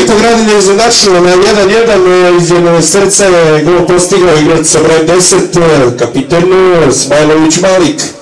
Tito Gradin je na 1-1 iz jednog srca je gol postigao igrač sa broj 10, e, kapitenu Smajlović Malik.